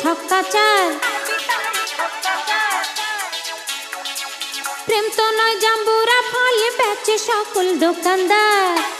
ছক্কা চার। প্রেম তো নয় জাম্বুরা ফলে বেচে সকল দোকানদার।